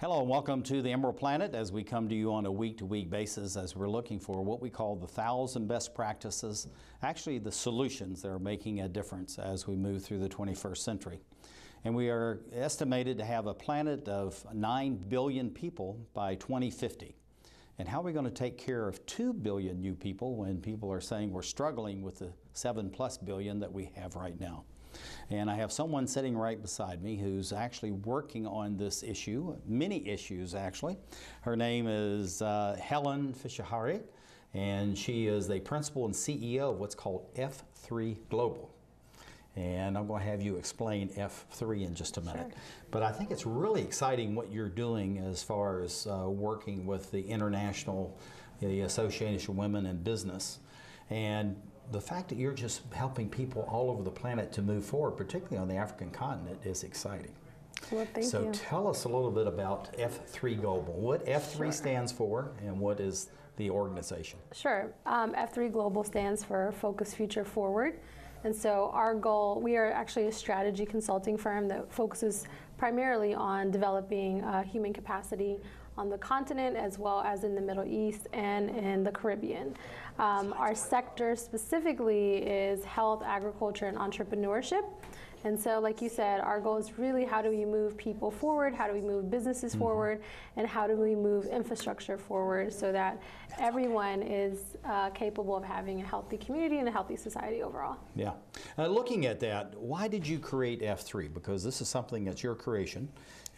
Hello and welcome to the Emerald Planet as we come to you on a week to week basis as we're looking for what we call the thousand best practices, actually the solutions that are making a difference as we move through the 21st century. And we are estimated to have a planet of 9 billion people by 2050. And how are we going to take care of 2 billion new people when people are saying we're struggling with the 7 plus billion that we have right now? And I have someone sitting right beside me who's actually working on this issue, many issues actually. Her name is uh, Hellen Fissihaie, and she is the principal and CEO of what's called F3 Global. And I'm going to have you explain F3 in just a minute. Sure. But I think it's really exciting what you're doing as far as uh, working with the International the Association of Women in Business. And the fact that you're just helping people all over the planet to move forward, particularly on the African continent, is exciting. Well, thank so you. tell us a little bit about F3 Global. What F3 sure. stands for and what is the organization? Sure. Um, F3 Global stands for Focus Future Forward. And so our goal, we are actually a strategy consulting firm that focuses primarily on developing uh, human capacity on the continent as well as in the Middle East and in the Caribbean. Um, our sector specifically is health, agriculture, and entrepreneurship. And so, like you said, our goal is really how do we move people forward, how do we move businesses mm-hmm. forward, and how do we move infrastructure forward so that everyone is uh, capable of having a healthy community and a healthy society overall. Yeah. Uh, looking at that, why did you create F3? Because this is something that's your creation,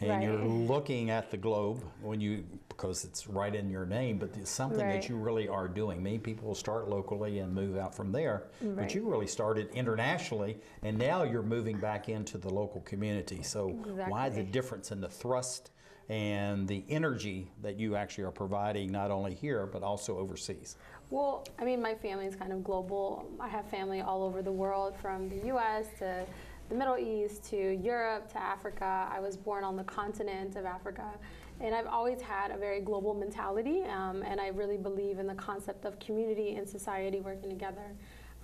and right. you're looking at the globe when you because it's right in your name, but it's something right. that you really are doing. Many people will start locally and move out from there, right. but you really started internationally, and now you're moving back into the local community. So exactly. why the difference in the thrust and the energy that you actually are providing not only here but also overseas? Well, I mean, my family is kind of global. I have family all over the world, from the U.S. to the Middle East to Europe to Africa. I was born on the continent of Africa. And I've always had a very global mentality, um, and I really believe in the concept of community and society working together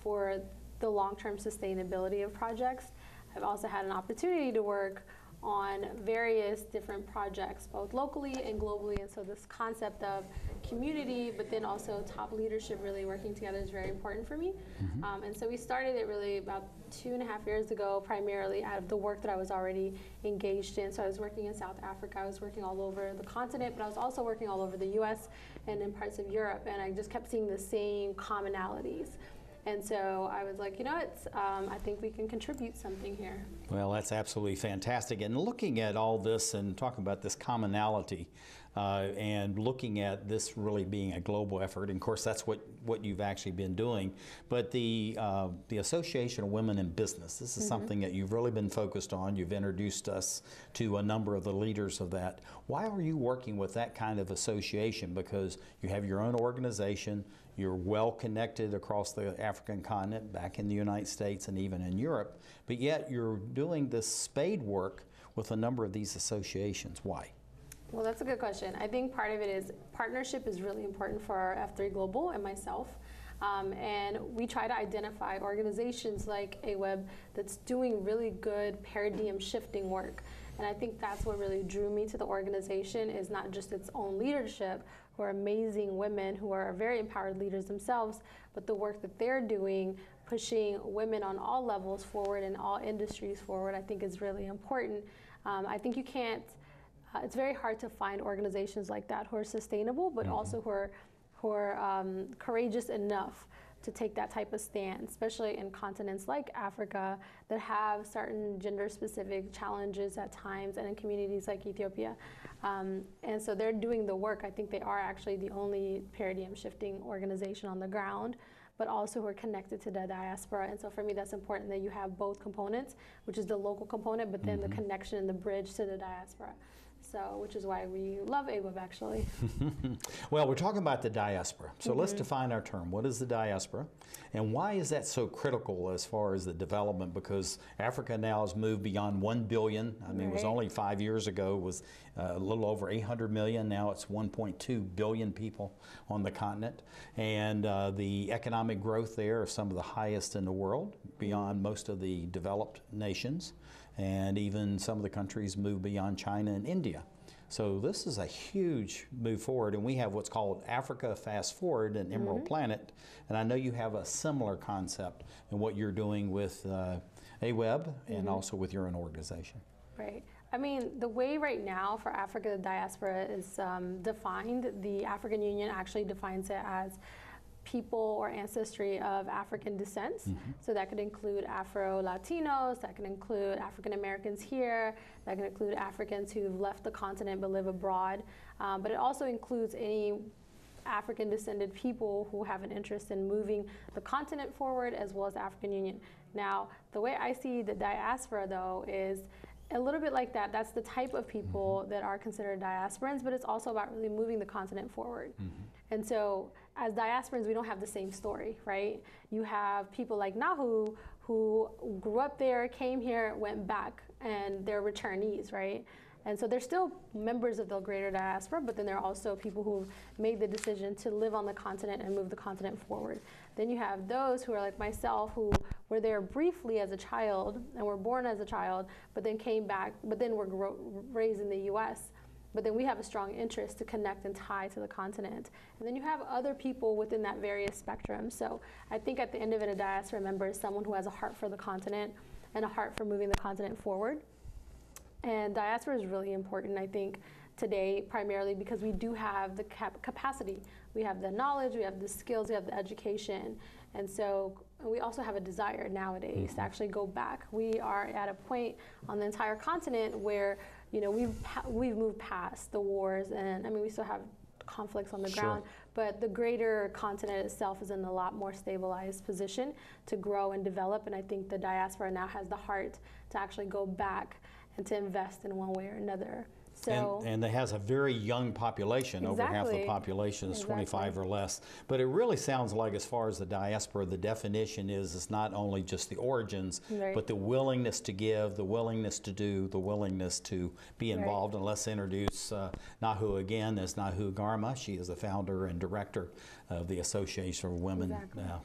for the long term sustainability of projects. I've also had an opportunity to work on various different projects, both locally and globally. And so, this concept of community, but then also top leadership really working together is very important for me. Mm-hmm. Um, and so, we started it really about two and a half years ago, primarily out of the work that I was already engaged in. So, I was working in South Africa, I was working all over the continent, but I was also working all over the US and in parts of Europe. And I just kept seeing the same commonalities. And so I was like, you know what, um, I think we can contribute something here. Well, that's absolutely fantastic. And looking at all this and talking about this commonality uh, and looking at this really being a global effort, and of course, that's what, what you've actually been doing. But the, uh, the Association of Women in Business, this is mm-hmm. something that you've really been focused on. You've introduced us to a number of the leaders of that. Why are you working with that kind of association? Because you have your own organization, you're well connected across the African continent, back in the United States, and even in Europe, but yet you're doing this spade work with a number of these associations. Why? Well, that's a good question. I think part of it is partnership is really important for our F3 Global and myself. Um, and we try to identify organizations like AWEB that's doing really good paradigm shifting work. And I think that's what really drew me to the organization is not just its own leadership, who are amazing women who are very empowered leaders themselves, but the work that they're doing, pushing women on all levels forward and all industries forward, I think is really important. Um, I think you can't, uh, it's very hard to find organizations like that who are sustainable, but mm-hmm. also who are who are um, courageous enough to take that type of stand, especially in continents like Africa that have certain gender specific challenges at times, and in communities like Ethiopia. Um, and so they're doing the work. I think they are actually the only paradigm shifting organization on the ground but also who are connected to the diaspora. And so for me, that's important that you have both components, which is the local component, but then mm-hmm. the connection and the bridge to the diaspora. So, which is why we love AWEB actually. well, we're talking about the diaspora. So mm-hmm. let's define our term. What is the diaspora? And why is that so critical as far as the development? Because Africa now has moved beyond 1 billion. I mean, right. it was only five years ago, it was uh, a little over 800 million. Now it's 1.2 billion people on the continent. And uh, the economic growth there is some of the highest in the world, beyond most of the developed nations and even some of the countries move beyond China and India. So this is a huge move forward, and we have what's called Africa Fast Forward and Emerald Planet, and I know you have a similar concept in what you're doing with uh, AWEB and also with your own organization. Right. I mean, the way right now for Africa, the diaspora is um, defined, the African Union actually defines it as people or ancestry of African descents. Mm-hmm. So that could include Afro Latinos, that could include African Americans here, that could include Africans who've left the continent but live abroad. Um, but it also includes any African descended people who have an interest in moving the continent forward as well as the African Union. Now, the way I see the diaspora though is a little bit like that. That's the type of people mm-hmm. that are considered diasporans, but it's also about really moving the continent forward. Mm-hmm. And so, as diasporans, we don't have the same story, right? You have people like Nahu who grew up there, came here, went back, and they're returnees, right? And so they're still members of the greater diaspora, but then there are also people who made the decision to live on the continent and move the continent forward. Then you have those who are like myself who were there briefly as a child and were born as a child, but then came back, but then were raised in the US. But then we have a strong interest to connect and tie to the continent. And then you have other people within that various spectrum. So I think at the end of it, a diaspora member is someone who has a heart for the continent and a heart for moving the continent forward. And diaspora is really important, I think, today, primarily because we do have the cap- capacity. We have the knowledge, we have the skills, we have the education. And so we also have a desire nowadays to mm-hmm. actually go back. We are at a point on the entire continent where, you know, we've, we've moved past the wars, and I mean, we still have conflicts on the Sure. ground, but the greater continent itself is in a lot more stabilized position to grow and develop. And I think the diaspora now has the heart to actually go back and to invest in one way or another. So, and, and it has a very young population. Over half the population is 25 or less. But it really sounds like, as far as the diaspora, the definition is it's not only just the origins, Right. but the willingness to give, the willingness to do, the willingness to be Right. involved. And let's introduce uh, Nahu again as Nahu Girma. She is the founder and director of the Association of Women Exactly. uh,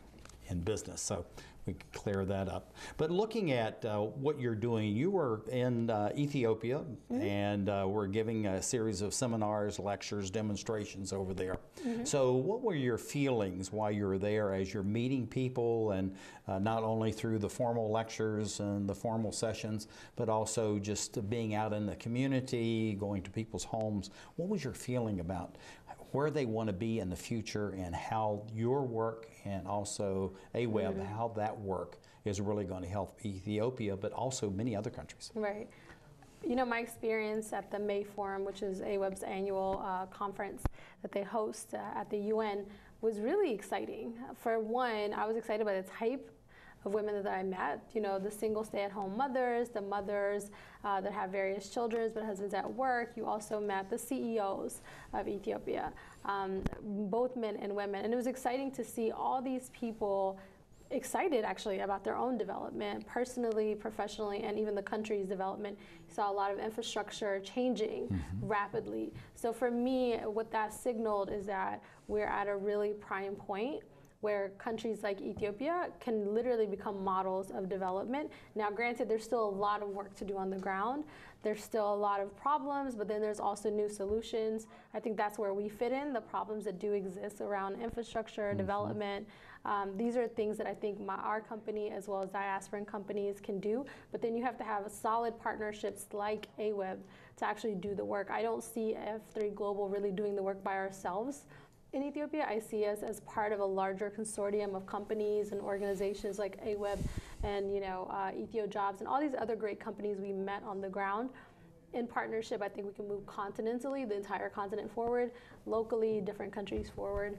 in Business. So we can clear that up. But looking at uh, what you're doing, you were in uh, Ethiopia and uh, we're giving a series of seminars, lectures, demonstrations over there. So, what were your feelings while you were there as you're meeting people and uh, not only through the formal lectures and the formal sessions, but also just being out in the community, going to people's homes? What was your feeling about where they want to be in the future and how your work and also AWEB, how that work is really going to help Ethiopia, but also many other countries. right. You know, my experience at the May Forum, which is AWEB's annual uh, conference that they host uh, at the UN, was really exciting. For one, I was excited by the type of women that I met. You know, the single stay-at-home mothers, the mothers uh, that have various children but husbands at work. You also met the CEOs of Ethiopia, um, both men and women, and it was exciting to see all these people excited actually about their own development, personally, professionally, and even the country's development. Saw a lot of infrastructure changing mm-hmm. rapidly. So for me, what that signaled is that we're at a really prime point where countries like Ethiopia can literally become models of development. Now, granted, there's still a lot of work to do on the ground. There's still a lot of problems, but then there's also new solutions. I think that's where we fit in the problems that do exist around infrastructure, mm-hmm. development. Um, these are things that I think my, our company, as well as diasporan companies, can do. But then you have to have solid partnerships like AWEB to actually do the work. I don't see F3 Global really doing the work by ourselves in Ethiopia. I see us as part of a larger consortium of companies and organizations like AWEB and you know uh, Ethio Jobs and all these other great companies we met on the ground. In partnership, I think we can move continentally, the entire continent forward, locally, different countries forward.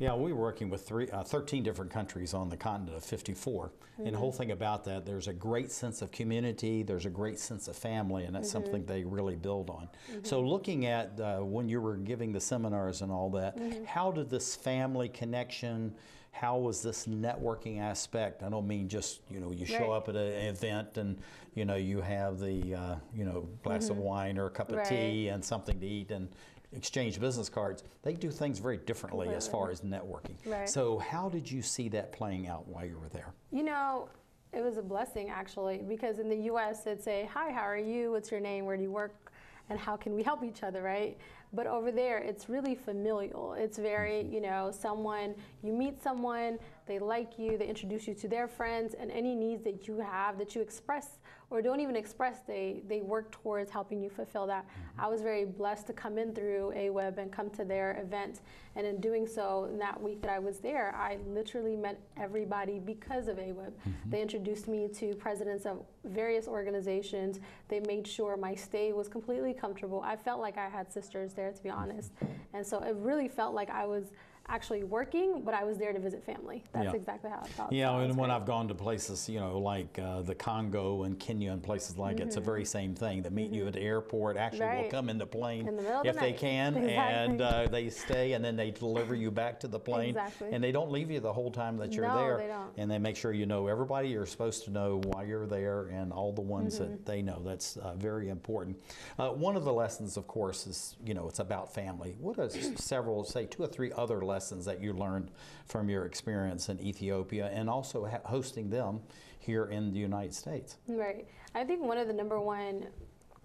Yeah, we were working with three, uh, 13 different countries on the continent of 54. And the whole thing about that, there's a great sense of community, there's a great sense of family, and that's something they really build on. So, looking at uh, when you were giving the seminars and all that, how did this family connection, how was this networking aspect? I don't mean just, you know, you show Right. up at an event and, you know, you have the, uh, you know, glass of wine or a cup of Right. tea and something to eat and exchange business cards. They do things very differently as far as networking. Right. So, how did you see that playing out while you were there? You know, it was a blessing actually, because in the US it'd say, Hi, how are you? What's your name? Where do you work? and how can we help each other, right? But over there, it's really familial. It's very, mm-hmm. you know, someone, you meet someone, they like you, they introduce you to their friends, and any needs that you have that you express or don't even express, they, they work towards helping you fulfill that. Mm-hmm. I was very blessed to come in through AWeb and come to their event. And in doing so, in that week that I was there, I literally met everybody because of AWeb. Mm-hmm. They introduced me to presidents of various organizations. They made sure my stay was completely comfortable. I felt like I had sisters there, to be honest. Mm-hmm. And so it really felt like I was actually working, but I was there to visit family. That's Yeah. exactly how I felt. Yeah, So and when. I've gone to places, you know, like uh, the Congo and Kenya and places like it, it's the very same thing. They meet you at the airport, actually will Mm-hmm. Come in the plane In the of the if they can, and uh, they stay, and then they deliver you back to the plane. Exactly. And they don't leave you the whole time that you're No, there. they don't. And they make sure you know everybody you're supposed to know while you're there and all the ones Mm-hmm. that they know. That's uh, very important. Uh, one of the lessons, of course, is, you know, it's about family. What are several, say, two or three other lessons that you learned from your experience in Ethiopia and also ha- hosting them here in the United States? Right. I think one of the number one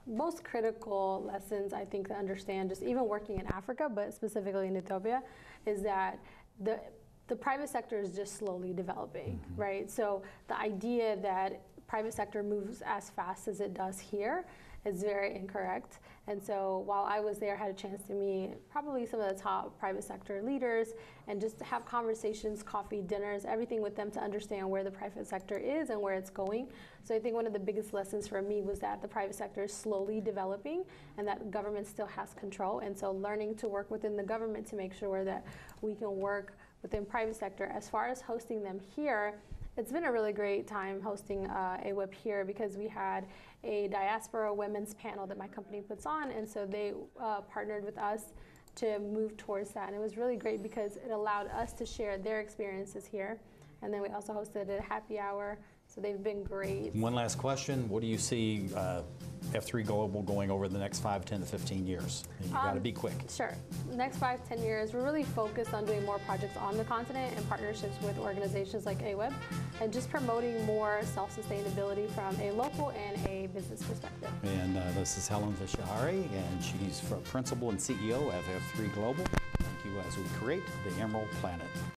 most critical lessons I think to understand, just even working in Africa, but specifically in Ethiopia, is that the the private sector is just slowly developing, mm-hmm. right? So the idea that private sector moves as fast as it does here is very incorrect. And so while I was there, I had a chance to meet probably some of the top private sector leaders and just have conversations, coffee, dinners, everything with them to understand where the private sector is and where it's going. So I think one of the biggest lessons for me was that the private sector is slowly developing and that government still has control. And so learning to work within the government to make sure that we can work within private sector. As far as hosting them here, it's been a really great time hosting uh, AWeb here because we had a diaspora women's panel that my company puts on, and so they uh, partnered with us to move towards that. And it was really great because it allowed us to share their experiences here. And then we also hosted a happy hour, so they've been great. One last question. What do you see uh, F3 Global going over the next 5, 10 to 15 years? And you got to Um, be quick. Sure. Next five, ten years, we're really focused on doing more projects on the continent and partnerships with organizations like AWeb and just promoting more self-sustainability from a local and a business perspective. And uh, this is Hellen Fissihaie, and she's principal and CEO of F3 Global. Thank you as we create the Emerald Planet.